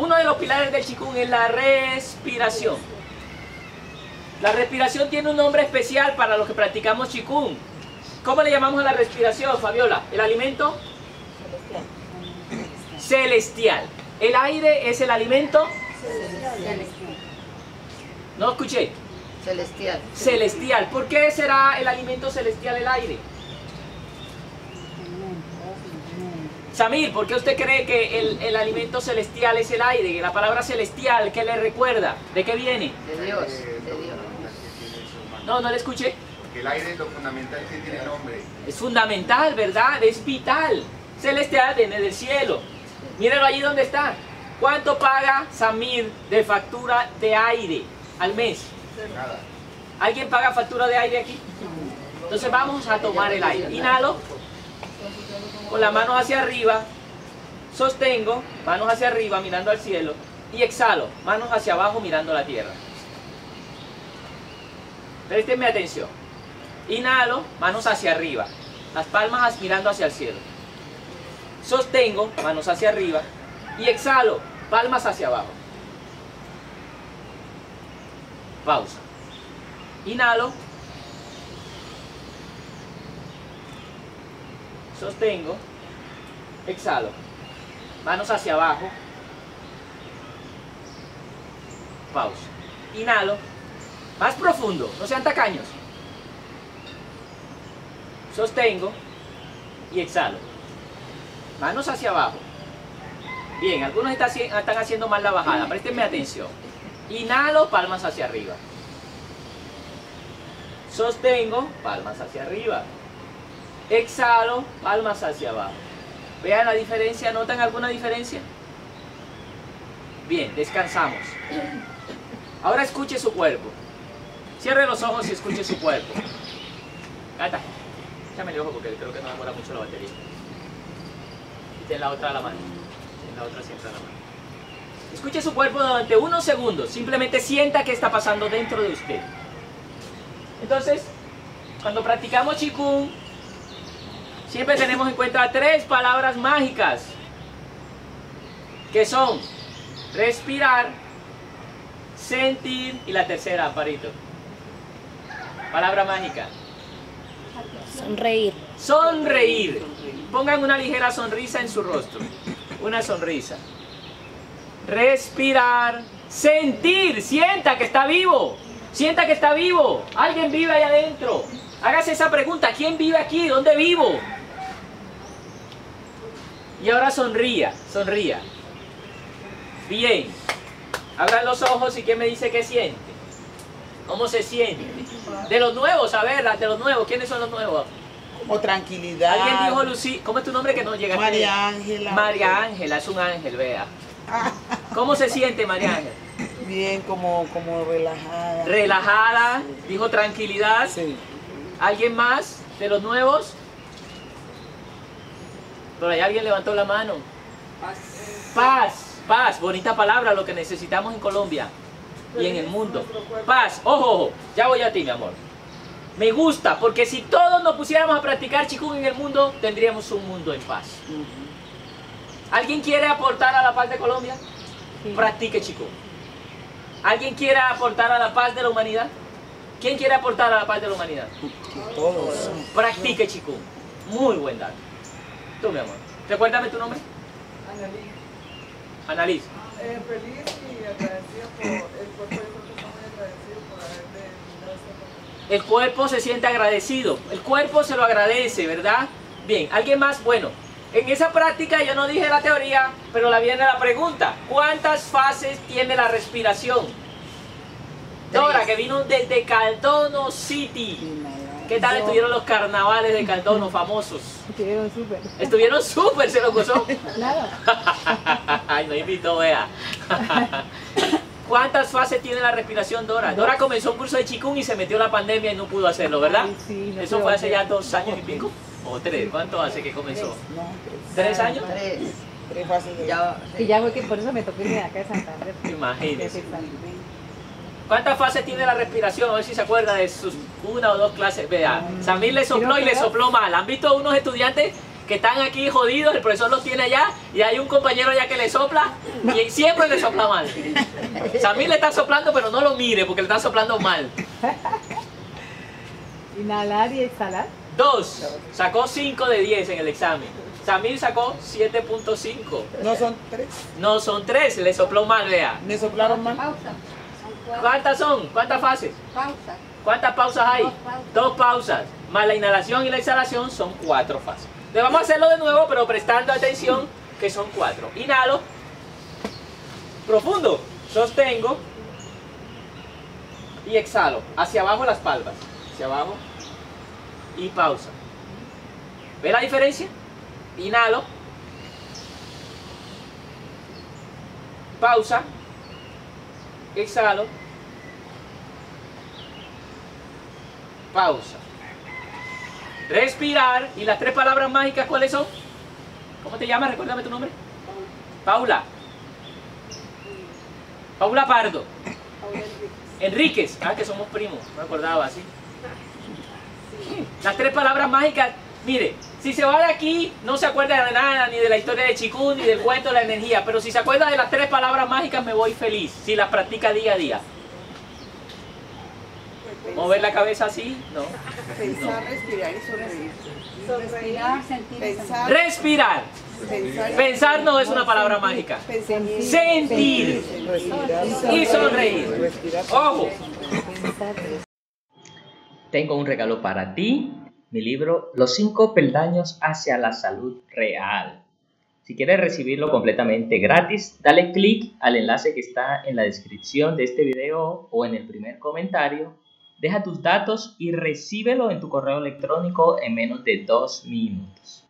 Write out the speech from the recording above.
Uno de los pilares del Qigong es la respiración. La respiración tiene un nombre especial para los que practicamos Qigong. ¿Cómo le llamamos a la respiración, Fabiola? ¿El alimento? Celestial. ¿El aire es el alimento? No escuché. Celestial. Celestial. ¿Por qué será el alimento celestial el aire? Samir, ¿por qué usted cree que el, el alimento celestial es el aire? La palabra celestial, ¿qué le recuerda? ¿De qué viene? De Dios. De Dios. No, no le escuché. Porque el aire es lo fundamental que tiene el hombre. Es fundamental, ¿verdad? Es vital. Celestial viene del cielo. Mírenlo allí donde está. ¿Cuánto paga Samir de factura de aire al mes? Nada. ¿Alguien paga factura de aire aquí? Entonces vamos a tomar el aire. Inhalo. Con las manos hacia arriba. Sostengo. Manos hacia arriba mirando al cielo. Y exhalo. Manos hacia abajo mirando la tierra. Prestenme atención. Inhalo. Manos hacia arriba. Las palmas mirando hacia el cielo. Sostengo. Manos hacia arriba. Y exhalo. Palmas hacia abajo. Pausa. Inhalo. Sostengo. Exhalo. Manos hacia abajo. Pausa. Inhalo. Más profundo. No sean tacaños. Sostengo. Y exhalo. Manos hacia abajo. Bien, algunos están haciendo mal la bajada. Préstenme atención. Inhalo, palmas hacia arriba. Sostengo, palmas hacia arriba. Exhalo, palmas hacia abajo. Vean la diferencia, ¿notan alguna diferencia? Bien, descansamos. Ahora escuche su cuerpo. Cierre los ojos y escuche su cuerpo. Gata, échame el ojo porque creo que no demora mucho la batería. Y la otra a la mano. La otra la mano. Escuche su cuerpo durante unos segundos. Simplemente sienta qué está pasando dentro de usted. Entonces, cuando practicamos Qigong, siempre tenemos en cuenta tres palabras mágicas. Que son respirar, sentir y la tercera, Amparito. Palabra mágica. Sonreír. Sonreír. Pongan una ligera sonrisa en su rostro. Una sonrisa. Respirar. Sentir. Sienta que está vivo. Sienta que está vivo. Alguien vive ahí adentro. Hágase esa pregunta. ¿Quién vive aquí? ¿Dónde vivo? Y ahora sonría. Sonría. Bien. Abran los ojos y ¿quién me dice qué siente? ¿Cómo se siente? De los nuevos, a ver, de los nuevos. ¿Quiénes son los nuevos? Como tranquilidad. Alguien dijo Lucy, ¿cómo es tu nombre que no llega? María Ángela. María Ángela, es un ángel, vea. ¿Cómo se siente María Ángela? Bien, como, como relajada. Relajada, dijo tranquilidad. Sí. ¿Alguien más de los nuevos? Por ahí alguien levantó la mano. Paz, paz, bonita palabra, lo que necesitamos en Colombia y en el mundo. Paz, ojo, ojo, ya voy a ti, mi amor. Me gusta, porque si todos nos pusiéramos a practicar chikung en el mundo, tendríamos un mundo en paz. ¿Alguien quiere aportar a la paz de Colombia? Practique chikung. ¿Alguien quiere aportar a la paz de la humanidad? ¿Quién quiere aportar a la paz de la humanidad? Todos. Practique chikung. Muy buen dato. Tú, mi amor. Recuérdame tu nombre. Annalise. Eh, feliz y agradecido por el cuerpo, yo creo que está muy agradecido por haberme dado esta oportunidad. El cuerpo se siente agradecido. El cuerpo se lo agradece, ¿verdad? Bien, ¿alguien más? Bueno, en esa práctica yo no dije la teoría, pero la viene la pregunta. ¿Cuántas fases tiene la respiración? Dora, que vino desde Caldono City. ¿Qué tal estuvieron los carnavales de Caldono famosos? Estuvieron súper. Estuvieron súper, se lo gozó. Claro. Ay, no invito, vea. ¿Cuántas fases tiene la respiración Dora? Dora comenzó un curso de chikung y se metió la pandemia y no pudo hacerlo, ¿verdad? Ay, sí, no Eso fue hace ya dos años y pico. ¿O tres? ¿Cuánto hace que comenzó? No, tres, ¿Tres años? Tres. tres fases de Ya, Y ya fue que por eso me tocó irme de acá de Santander. Imagínese. ¿Cuántas fases tiene la respiración? A ver si se acuerda de sus una o dos clases. Vea, Samir le sopló y le sopló mal. ¿Han visto unos estudiantes que están aquí jodidos, el profesor los tiene allá y hay un compañero allá que le sopla y siempre le sopla mal. Samir le está soplando, pero no lo mire porque le está soplando mal. Inhalar y exhalar. Dos, sacó 5 de 10 en el examen. Samir sacó 7.5. No son tres. No son 3, le sopló mal, vea. Me soplaron mal. Pausa. ¿Cuántas son? ¿Cuántas fases? Pausa. ¿Cuántas pausas hay? Dos pausas. Dos pausas. Más la inhalación y la exhalación son cuatro fases. Le vamos a hacerlo de nuevo, pero prestando atención que son cuatro. Inhalo. Profundo. Sostengo. Y exhalo. Hacia abajo las palmas. Hacia abajo. Y pausa. ¿Ve la diferencia? Inhalo. Pausa. Exhalo. Pausa. Respirar. ¿Y las tres palabras mágicas cuáles son? ¿Cómo te llamas? Recuérdame tu nombre. Paula. Paula Pardo. Enríquez. Ah, que somos primos. No me acordaba así. Las tres palabras mágicas. Mire, si se va de aquí, no se acuerda de nada, ni de la historia de Chikun, ni del cuento de la energía. Pero si se acuerda de las tres palabras mágicas, me voy feliz. Si las practica día a día. Mover la cabeza así, no. Pensar, respirar y sonreír. Respirar, sentir. Pensar, Respirar. pensar, Pensar no es una palabra mágica. Sentir Respirar. y sonreír. Respirar. Ojo. Tengo un regalo para ti, mi libro Los cinco peldaños hacia la salud real. Si quieres recibirlo completamente gratis, dale clic al enlace que está en la descripción de este video o en el primer comentario. Deja tus datos y recíbelo en tu correo electrónico en menos de dos minutos.